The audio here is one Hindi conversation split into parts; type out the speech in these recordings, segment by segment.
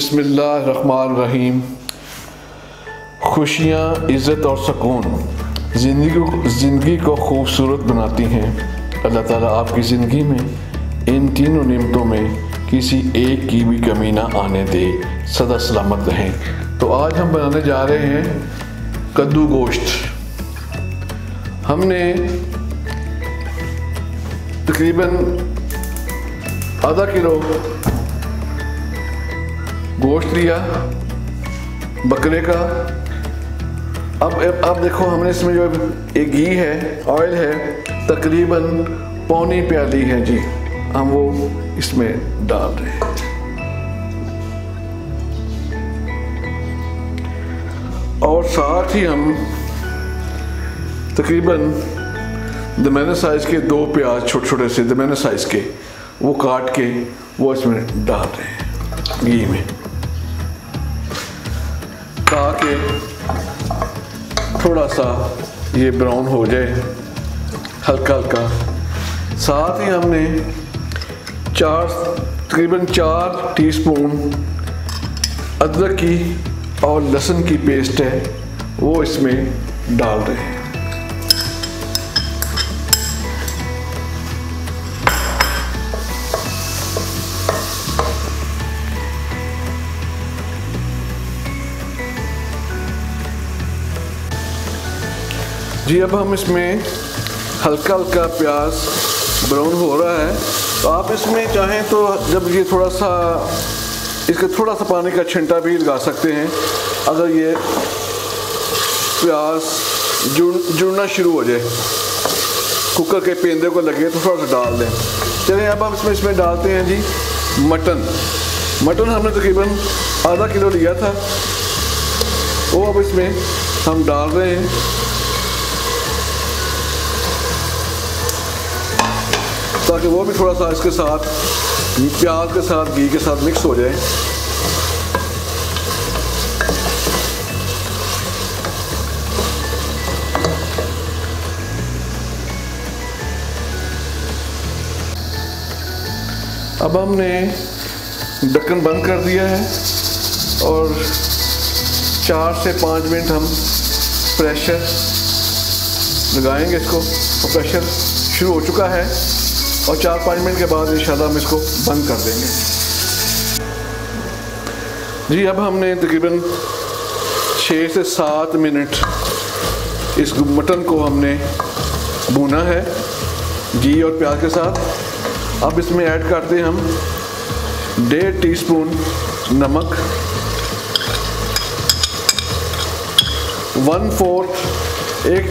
बिस्मिल्लाहिर्रहमानिर्रहीम। खुशियाँ, इज़्ज़त और सुकून ज़िंदगी को ज़िंदगी को खूबसूरत बनाती हैं। अल्लाह ताला आपकी ज़िंदगी में इन तीनों नियमतों में किसी एक की भी कमी ना आने दे, सदा सलामत रहें। तो आज हम बनाने जा रहे हैं कद्दू गोश्त। हमने तकरीबन आधा किलो गोश्त लिया बकरे का। अब अब देखो, हमने इसमें जो एक घी है ऑयल है, तकरीबन पौनी प्याली है जी। हम वो इसमें डाल रहे हैं। और साथ ही हम तकरीबन दरमियाने साइज़ के दो प्याज छोटे छोटे से दरमियाने साइज़ के, वो काट के वो इसमें डाल रहे हैं, घी में। थोड़ा सा ये ब्राउन हो जाए हल्का हल्का साथ ही हमने चार, तकरीबन चार टीस्पून अदरक की और लहसुन की पेस्ट है, वो इसमें डाल रहे हैं। जी, अब हम इसमें हल्का हल्का प्याज ब्राउन हो रहा है। तो आप इसमें चाहें तो जब ये थोड़ा सा, इसका थोड़ा सा पानी का छिंटा भी लगा सकते हैं। अगर ये प्याज जुड़, जुड़ना शुरू हो जाए, कुकर के पेंदे को लगे तो थोड़ा सा डाल दें। चलिए अब हम इसमें इसमें डालते हैं जी, मटन। मटन हमने तकरीबन आधा किलो लिया था। वो अब इसमें हम डाल रहे हैं। ताकि वो भी थोड़ा सा इसके साथ प्याज के साथ, घी के साथ मिक्स हो जाए। अब हमने ढक्कन बंद कर दिया है और चार से पाँच मिनट हम प्रेशर लगाएँगे इसको। और प्रेशर शुरू हो चुका है। और चार पाँच मिनट के बाद इंशाल्लाह हम इसको बंद कर देंगे। जी, अब हमने तकरीबन छः से सात मिनट इस मटन को हमने भुना है, घी और प्याज के साथ। अब इसमें ऐड करते हैं हम डेढ़ टीस्पून नमक, वन फोर्थ एक,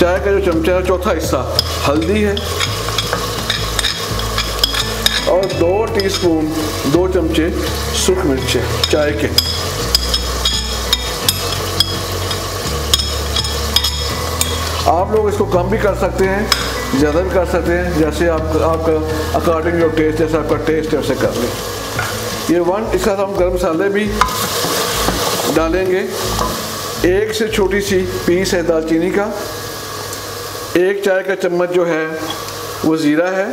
चाय का जो चमचा है चौथा हिस्सा हल्दी है। और दो टीस्पून दो चमचे सूख मिर्च, चाय के। आप लोग इसको कम भी कर सकते हैं, ज़्यादा भी कर सकते हैं, जैसे आप, आपका अकॉर्डिंग योर टेस्ट जैसे आपका टेस्ट है, वैसे कर लें। ये वन इसके साथ हम गर्म मसाले भी डालेंगे। एक से छोटी सी पीस है दालचीनी का। एक चाय का चम्मच जो है, वो ज़ीरा है।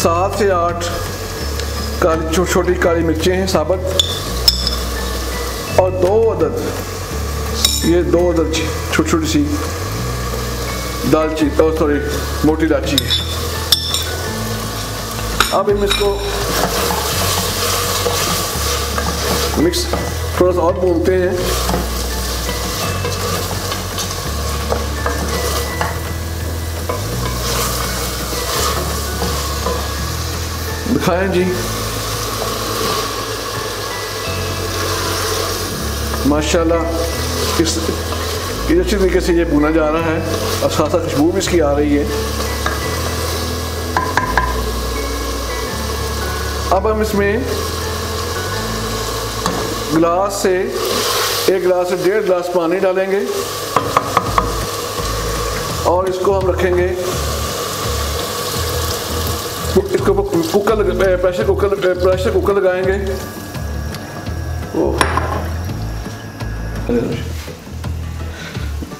सात से आठ काली छो, छोटी काली मिर्चें हैं साबत। और दो अदद ये दो अदद छोटी छोटी सी दालची और सॉरी मोटी है। अब हम इसको मिक्स थोड़ा सा और भूनते हैं। दिखाएँ जी। माशाल्लाह, इस इस अच्छी तरीके से ये बुना जा रहा है। और साथ साथ खुशबू भी इसकी आ रही है। अब हम इसमें गिलास से, एक गिलास से डेढ़ गिलास पानी डालेंगे। और इसको हम रखेंगे इसको cooker pressure cooker pressure cooker लगाएँगे।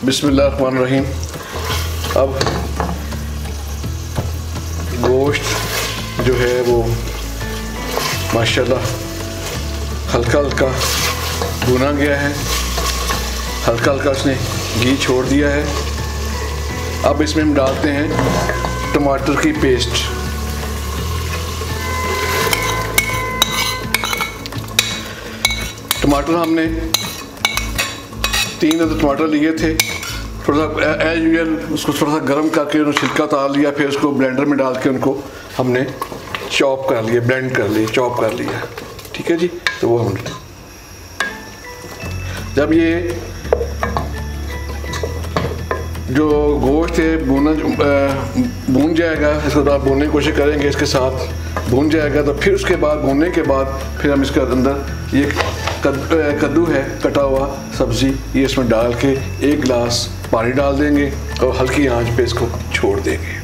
बिस्मिल्लाहिर्रहमानिर्रहीम। अब गोश्त जो है वो, माशाल्लाह हल्का हल्का भुना गया है। हल्का हल्का उसने घी छोड़ दिया है। अब इसमें हम डालते हैं टमाटर की पेस्ट। टमाटर हमने तीन टमाटर लिए थे। थोड़ा सा एज यूजल उसको थोड़ा सा गर्म करके उन्होंने छिलका उतार लिया, फिर उसको ब्लेंडर में डाल के उनको हमने चॉप कर लिया ब्लेंड कर लिया चॉप कर लिया। ठीक है जी? तो वो हम जब ये जो गोश्त है, भूना भून जाएगा, इसके बाद भूनने की कोशिश करेंगे, इसके साथ भून जाएगा तो फिर उसके बाद, भूनने के बाद फिर हम इसके अंदर ये कद्दू है, कटा हुआ सब्ज़ी, ये इसमें डाल के एक गिलास पानी डाल देंगे और हल्की आँच पे इसको छोड़ देंगे।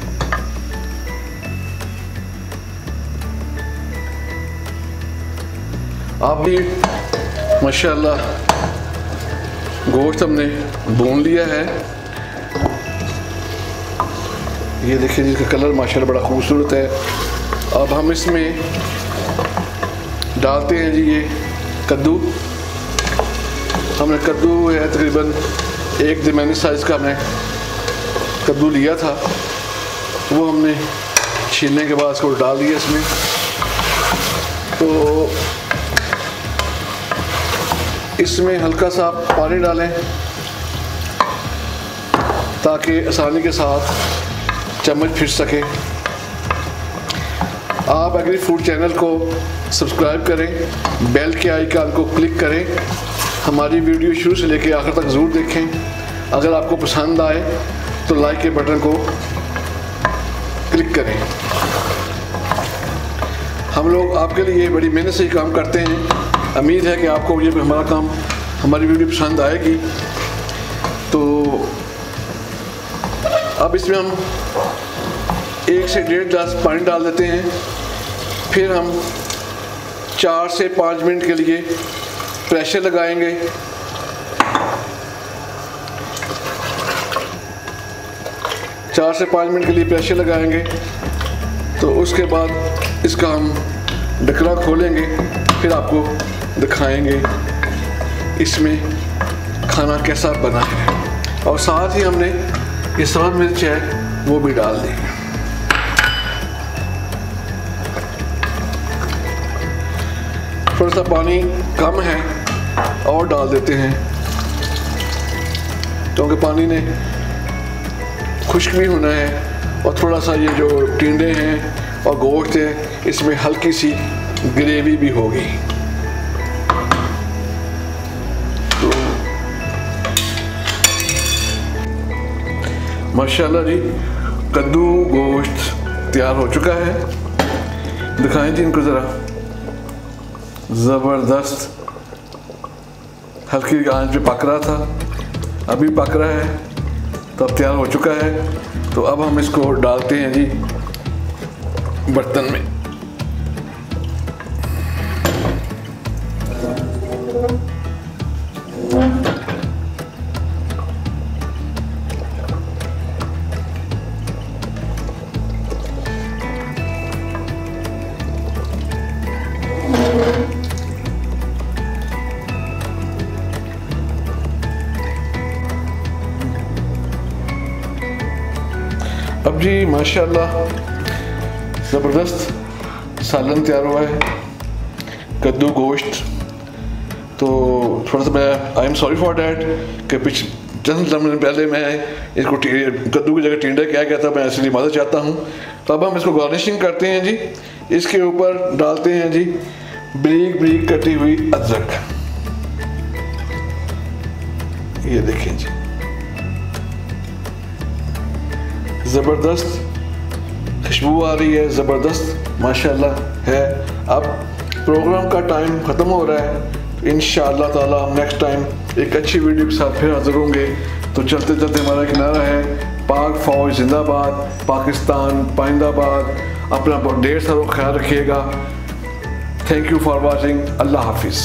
आप भी, माशाल्लाह, गोश्त हमने भून लिया है। ये देखिए जिसका कलर माशाल्लाह बड़ा खूबसूरत है। अब हम इसमें डालते हैं जी ये कद्दू। हमने कद्दू है तकरीबन एक दरमियानी साइज़ का हमने कद्दू लिया था। वो हमने छीलने के बाद उसको डाल दिया इसमें। तो इसमें हल्का सा पानी डालें ताकि आसानी के साथ चम्मच फिर सके। आप एग्री फ़ूड चैनल को सब्सक्राइब करें बेल के आइकन को क्लिक करें। हमारी वीडियो शुरू से लेकर आखिर तक ज़रूर देखें। अगर आपको पसंद आए तो लाइक के बटन को क्लिक करें। हम लोग आपके लिए बड़ी मेहनत से ही काम करते हैं। उम्मीद है कि आपको ये हमारा काम, हमारी वीडियो पसंद आएगी। तो अब इसमें हम एक से डेढ़ गिलास पानी डाल देते हैं। फिर हम चार से पाँच मिनट के लिए प्रेशर लगाएँगे। चार से पाँच मिनट के लिए प्रेशर लगाएँगे। तो उसके बाद इसका हम ढकना खोलेंगे। फिर आपको दिखाएँगे इसमें खाना कैसा बना है। और साथ ही हमने ये सब मिर्च है, वो भी डाल देंगे थोड़ा सा पानी कम है और डाल देते हैं। क्योंकि पानी ने खुश्क भी होना है और थोड़ा सा ये जो टिंडे हैं और गोश्त है, इसमें हल्की सी ग्रेवी भी होगी। तो माशाल्लाह जी, कद्दू गोश्त तैयार हो चुका है। दिखाएँ जी इनको ज़रा। ज़बरदस्त। हल्की आँच पे पक रहा था, अभी पक रहा है तो अब तैयार हो चुका है। तो अब हम इसको डालते हैं जी बर्तन में। जी, माशाल्लाह। ज़बरदस्त। सालन तैयार हुआ है। कद्दू गोश्त। तो थोड़ा सा मैं I am sorry for that कि पिछ चंद दिन पहले मैं इसको कद्दू की जगह टिंडा क्या गया था, मैं इसलिए मदद चाहता हूँ। तो अब हम इसको गार्निशिंग करते हैं जी। इसके ऊपर डालते हैं जी ब्रीक ब्रीक कटी हुई अदरक। ये देखें जी। ज़बरदस्त खुशबू आ रही है, ज़बरदस्त, माशाल्लाह है। अब प्रोग्राम का टाइम ख़त्म हो रहा है। इन ताला हम नेक्स्ट टाइम एक अच्छी वीडियो के साथ फिर हाजिर होंगे। तो चलते चलते हमारा किनारा है, पाक फौज जिंदाबाद, पाकिस्तान पाइंदाबाद। अपना बहुत ढेर सारा ख्याल रखिएगा। थैंक यू फॉर वॉचिंग अल्लाह हाफिज़।